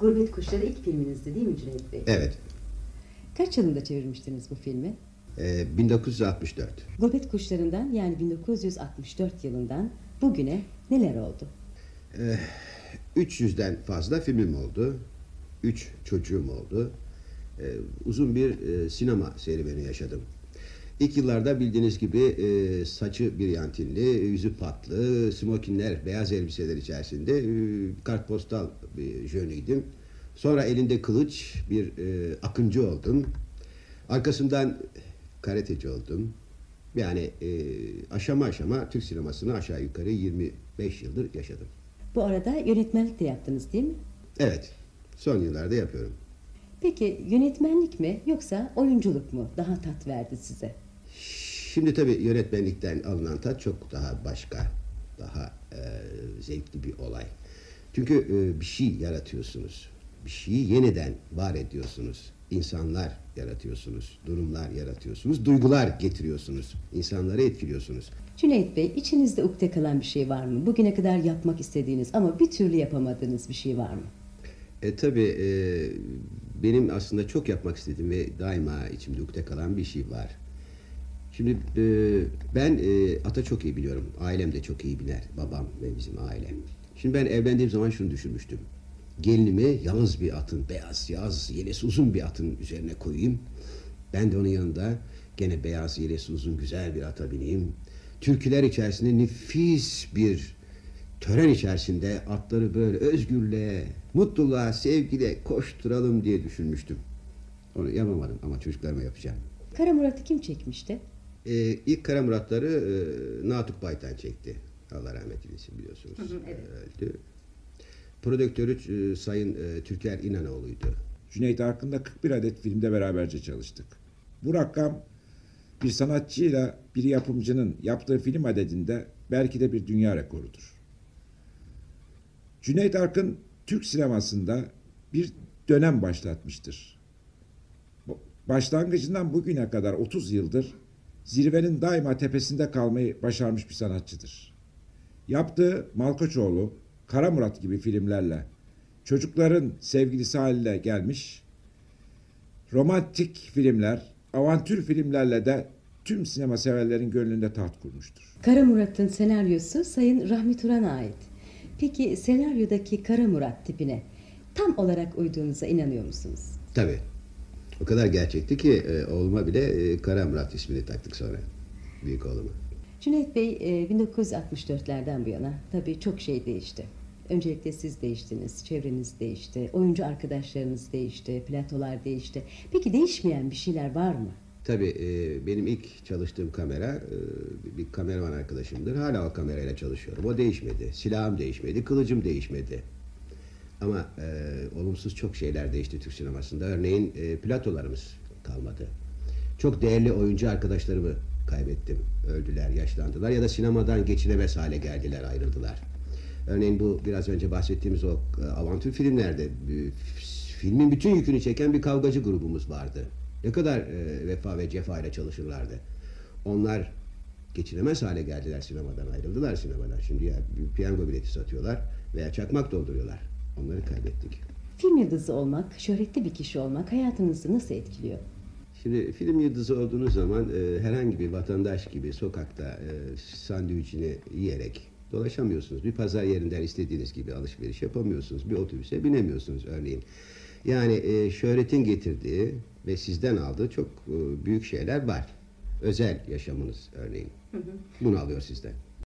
Gurbet Kuşları ilk filminizdi değil mi Cüneyt Bey? Evet. Kaç yılında çevirmiştiniz bu filmi? Ee, 1964. Gurbet Kuşları'ndan yani 1964 yılından bugüne neler oldu? 300'den fazla filmim oldu. 3 çocuğum oldu. Ee, uzun bir e, sinema serüveni yaşadım. İlk yıllarda bildiğiniz gibi e, saçı bir yantinli, yüzü patlı, smokinler, beyaz elbiseler içerisinde e, kartpostal bir jönüydüm. Sonra elinde kılıç bir e, akıncı oldum. Arkasından karateci oldum. Yani e, aşama aşama Türk sinemasını aşağı yukarı 25 yıldır yaşadım. Bu arada yönetmenlik de yaptınız değil mi? Evet, son yıllarda yapıyorum. Peki yönetmenlik mi yoksa oyunculuk mu daha tat verdi size? Şimdi tabii yönetmenlikten alınan tat çok daha başka, daha e, zevkli bir olay. Çünkü e, bir şey yaratıyorsunuz, bir şeyi yeniden var ediyorsunuz. İnsanlar yaratıyorsunuz, durumlar yaratıyorsunuz, duygular getiriyorsunuz, insanları etkiliyorsunuz. Cüneyt Bey içinizde ukde kalan bir şey var mı? Bugüne kadar yapmak istediğiniz ama bir türlü yapamadığınız bir şey var mı? E, tabii e, benim aslında çok yapmak istediğim ve daima içimde ukde kalan bir şey var. Şimdi e, ben e, ata çok iyi biliyorum. Ailem de çok iyi bilir. Babam ve bizim ailem. Şimdi ben evlendiğim zaman şunu düşünmüştüm. Gelinimi yalnız bir atın, beyaz, yaz, yelesi uzun bir atın üzerine koyayım. Ben de onun yanında gene beyaz, yelesi uzun güzel bir ata bineyim. Türküler içerisinde nefis bir tören içerisinde atları böyle özgürlüğe, mutluluğa, sevgiyle koşturalım diye düşünmüştüm. Onu yapamadım ama çocuklarıma yapacağım. Kara Murat'ı kim çekmişti? Ee, ilk Kara Muratları e, Natuk Baytan çekti. Allah rahmet eylesin biliyorsunuz. Hı hı, evet. Öldü. Prodüktörü e, Sayın e, Türker İnanoğlu'ydu. Cüneyt Arkın'da 41 adet filmde beraberce çalıştık. Bu rakam bir sanatçıyla bir yapımcının yaptığı film adedinde belki de bir dünya rekorudur. Cüneyt Arkın Türk sinemasında bir dönem başlatmıştır. Başlangıcından bugüne kadar 30 yıldır zirvenin daima tepesinde kalmayı başarmış bir sanatçıdır. Yaptığı Malkoçoğlu, Kara Murat gibi filmlerle çocukların sevgilisi haline gelmiş, romantik filmler, avantür filmlerle de tüm sinema severlerin gönlünde taht kurmuştur. Kara Murat'ın senaryosu Sayın Rahmi Turan'a ait. Peki senaryodaki Kara Murat tipine tam olarak uyduğunuza inanıyor musunuz? Tabii. O kadar gerçekti ki e, oğluma bile e, Kara Murat ismini taktık sonra. Büyük oğluma. Cüneyt Bey e, 1964'lerden bu yana tabii çok şey değişti. Öncelikle siz değiştiniz, çevreniz değişti, oyuncu arkadaşlarınız değişti, platolar değişti. Peki değişmeyen bir şeyler var mı? Tabii e, benim ilk çalıştığım kamera e, bir kameraman arkadaşımdır. Hala o kamerayla çalışıyorum. O değişmedi. Silahım değişmedi, kılıcım değişmedi. Ama e, olumsuz çok şeyler değişti Türk sinemasında. Örneğin e, platolarımız kalmadı. Çok değerli oyuncu arkadaşlarımı kaybettim. Öldüler, yaşlandılar ya da sinemadan geçinemez hale geldiler, ayrıldılar. Örneğin bu biraz önce bahsettiğimiz o e, avantür filmlerde e, filmin bütün yükünü çeken bir kavgacı grubumuz vardı. Ne kadar e, vefa ve cefa ile çalışırlardı. Onlar geçinemez hale geldiler sinemadan, ayrıldılar sinemadan. Şimdi ya piyango bileti satıyorlar veya çakmak dolduruyorlar. Onları kaybettik. Film yıldızı olmak, şöhretli bir kişi olmak hayatınızı nasıl etkiliyor? Şimdi film yıldızı olduğunuz zaman e, herhangi bir vatandaş gibi sokakta e, sandviçini yiyerek dolaşamıyorsunuz. Bir pazar yerinden istediğiniz gibi alışveriş yapamıyorsunuz. Bir otobüse binemiyorsunuz örneğin. Yani e, şöhretin getirdiği ve sizden aldığı çok e, büyük şeyler var. Özel yaşamınız örneğin. Bunu alıyor sizden.